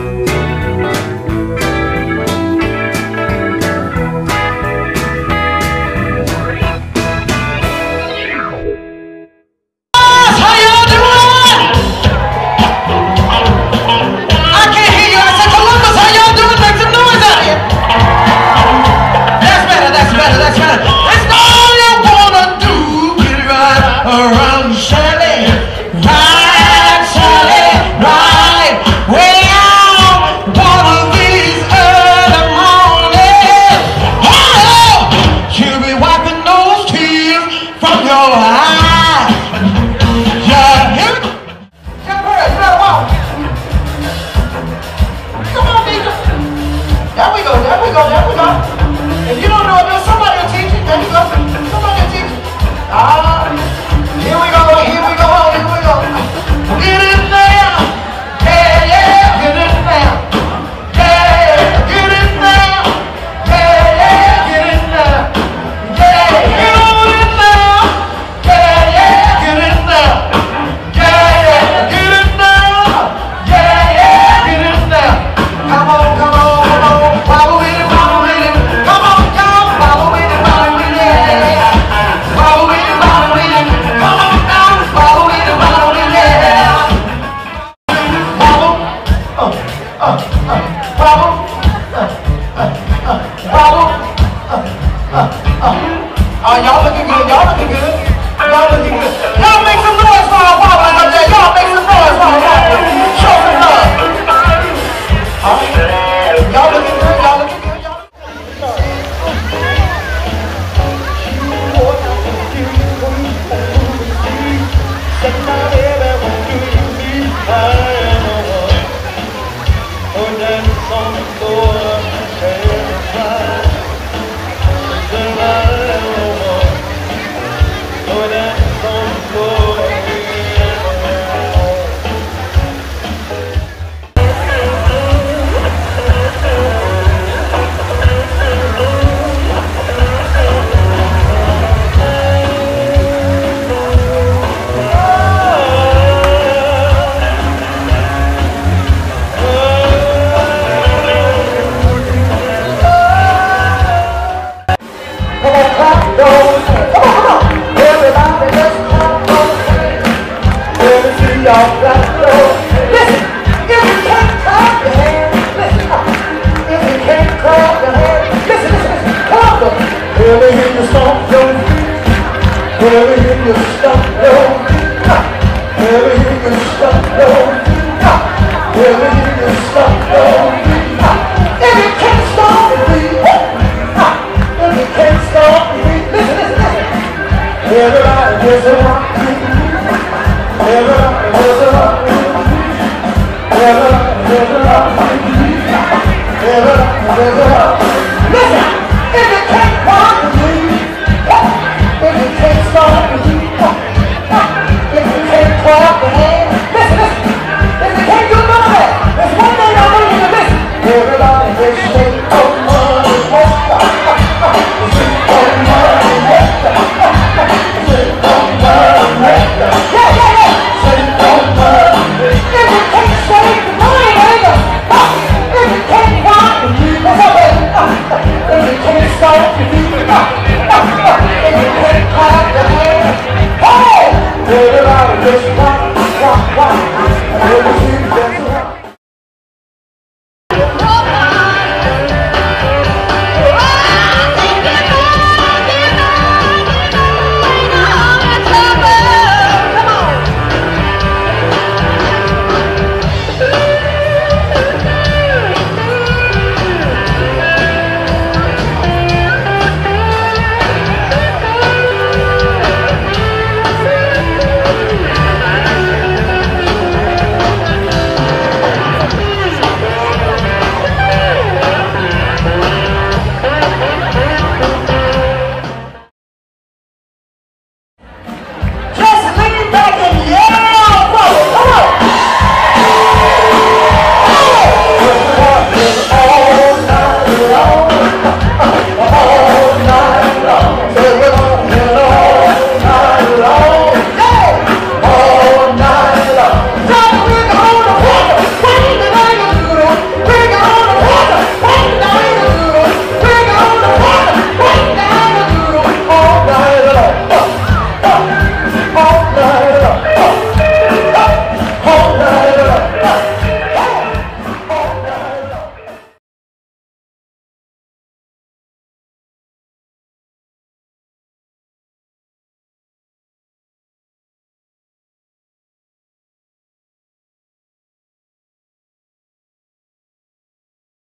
Thank you. Thôi nhốt Come on, clap hands. Come on. Everybody, just clap hands. Let me see y'all clap. never